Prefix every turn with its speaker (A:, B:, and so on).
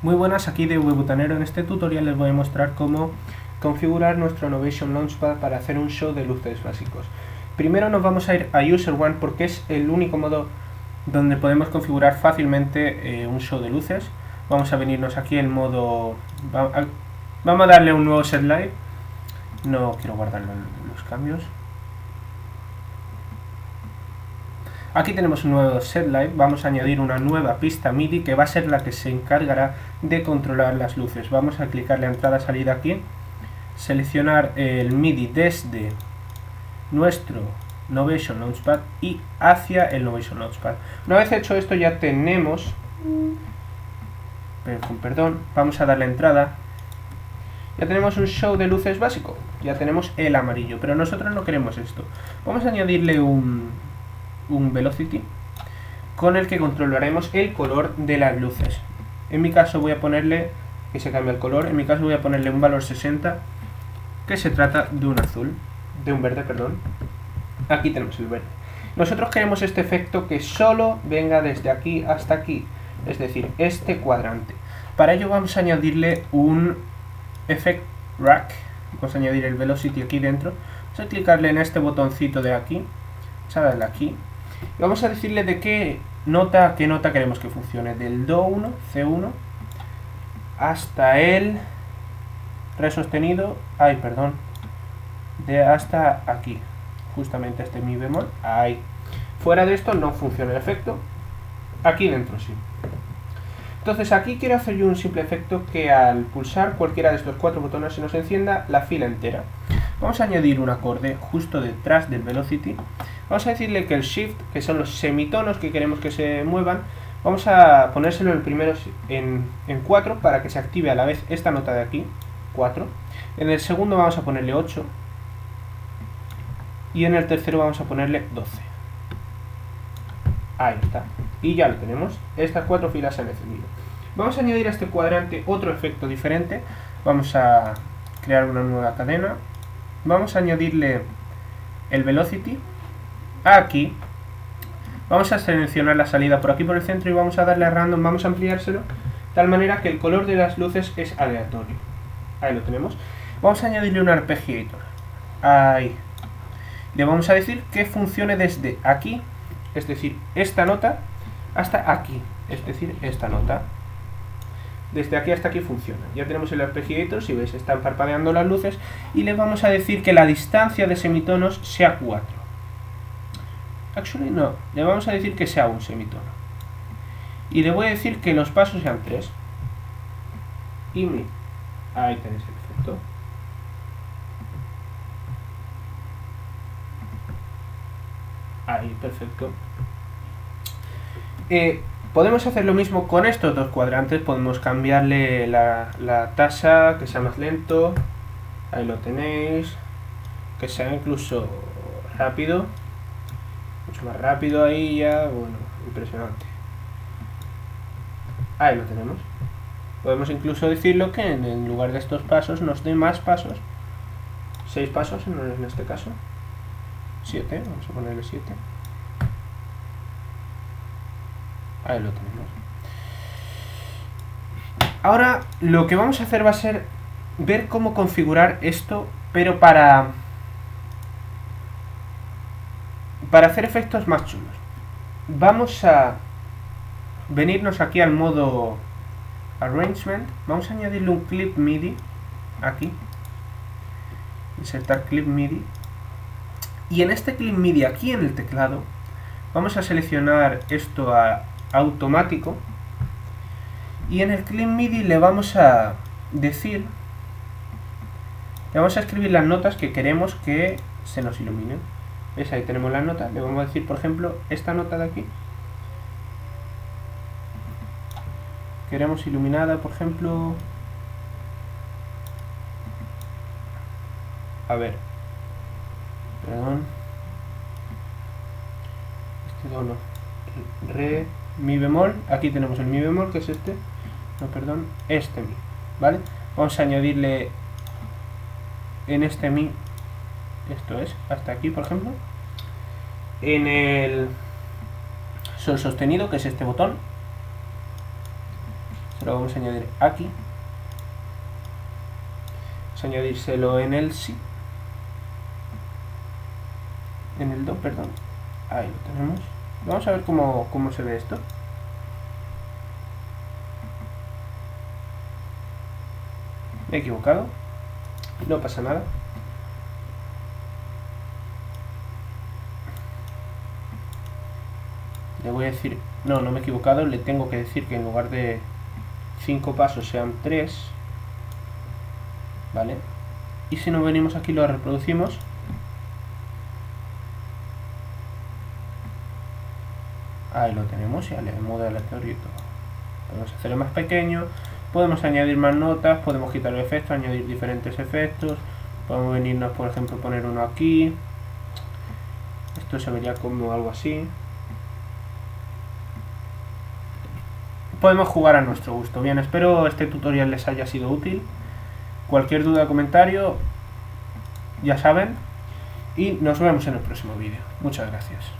A: Muy buenas, aquí de Webutanero. En este tutorial les voy a mostrar cómo configurar nuestro Novation Launchpad para hacer un show de luces básicos. Primero nos vamos a ir a User One porque es el único modo donde podemos configurar fácilmente eh, un show de luces. Vamos a venirnos aquí en modo... Vamos a darle un nuevo set live. No quiero guardar los cambios. Aquí tenemos un nuevo set live, vamos a añadir una nueva pista MIDI que va a ser la que se encargará de controlar las luces. Vamos a clicarle a entrada salida aquí, seleccionar el MIDI desde nuestro Novation Launchpad y hacia el Novation Launchpad. Una vez hecho esto ya tenemos, perdón, vamos a darle entrada, ya tenemos un show de luces básico, ya tenemos el amarillo, pero nosotros no queremos esto. Vamos a añadirle un, un velocity con el que controlaremos el color de las luces. En mi caso voy a ponerle, que se cambia el color, en mi caso voy a ponerle un valor 60, que se trata de un azul, de un verde, perdón. Aquí tenemos el verde. Nosotros queremos este efecto que solo venga desde aquí hasta aquí, es decir, este cuadrante. Para ello vamos a añadirle un effect rack, vamos a añadir el velocity aquí dentro, vamos a clicarle en este botoncito de aquí, vamos aquí, vamos a decirle de qué nota, qué nota queremos que funcione. Del Do 1, C1, hasta el Re sostenido, ay, perdón, de hasta aquí, justamente este Mi bemol, ahí. Fuera de esto no funciona el efecto, aquí dentro sí. Entonces aquí quiero hacer yo un simple efecto que al pulsar cualquiera de estos cuatro botones se nos encienda la fila entera. Vamos a añadir un acorde justo detrás del velocity Vamos a decirle que el shift, que son los semitonos que queremos que se muevan, vamos a ponérselo el primero en, en 4 para que se active a la vez esta nota de aquí, 4. En el segundo vamos a ponerle 8. Y en el tercero vamos a ponerle 12. Ahí está. Y ya lo tenemos. Estas cuatro filas se han encendido. Vamos a añadir a este cuadrante otro efecto diferente. Vamos a crear una nueva cadena. Vamos a añadirle el velocity aquí. Vamos a seleccionar la salida por aquí por el centro y vamos a darle a random, vamos a ampliárselo de tal manera que el color de las luces es aleatorio. Ahí lo tenemos. Vamos a añadirle un arpeggiator ahí. Le vamos a decir que funcione desde aquí es decir, esta nota hasta aquí, es decir, esta nota. Desde aquí hasta aquí funciona. Ya tenemos el arpeggiator, si veis están parpadeando las luces y le vamos a decir que la distancia de semitonos sea 4. Actually no, le vamos a decir que sea un semitono. Y le voy a decir que los pasos sean tres. Y. Ahí tenéis el efecto. Ahí, perfecto. Eh, podemos hacer lo mismo con estos dos cuadrantes. Podemos cambiarle la, la tasa, que sea más lento. Ahí lo tenéis. Que sea incluso rápido mucho más rápido ahí ya, bueno, impresionante. Ahí lo tenemos. Podemos incluso decirlo que en, lugar de estos pasos nos dé más pasos. Seis pasos en este caso. Siete, vamos a ponerle siete. Ahí lo tenemos. Ahora lo que vamos a hacer va a ser ver cómo configurar esto, pero para para hacer efectos más chulos, vamos a venirnos aquí al modo Arrangement. Vamos a añadirle un clip MIDI aquí. Insertar clip MIDI. Y en este clip MIDI aquí en el teclado, vamos a seleccionar esto a automático. Y en el clip MIDI le vamos a decir, le vamos a escribir las notas que queremos que se nos iluminen. ¿Ves? Ahí tenemos la nota. Le vamos a decir, por ejemplo, esta nota de aquí. Queremos iluminada, por ejemplo... A ver. Perdón. Este do no. Re, mi bemol. Aquí tenemos el mi bemol, que es este. No, perdón. Este mi. ¿Vale? Vamos a añadirle en este mi esto es, hasta aquí por ejemplo, en el sol sostenido, que es este botón, Esto lo vamos a añadir aquí. Vamos a añadírselo en el sí. En el do, perdón. Ahí lo tenemos. Vamos a ver cómo, cómo se ve esto. Me he equivocado. No pasa nada. Le voy a decir... No, no me he equivocado. Le tengo que decir que en lugar de 5 pasos sean 3. ¿Vale? Y si no venimos aquí lo reproducimos. Ahí lo tenemos, ya le modo aleatorio y todo. Podemos hacerlo más pequeño, podemos añadir más notas, podemos quitar el efecto, añadir diferentes efectos. Podemos venirnos, por ejemplo, poner uno aquí. Esto se vería como algo así. Podemos jugar a nuestro gusto. Bien, espero este tutorial les haya sido útil. Cualquier duda o comentario, ya saben. Y nos vemos en el próximo vídeo. Muchas gracias.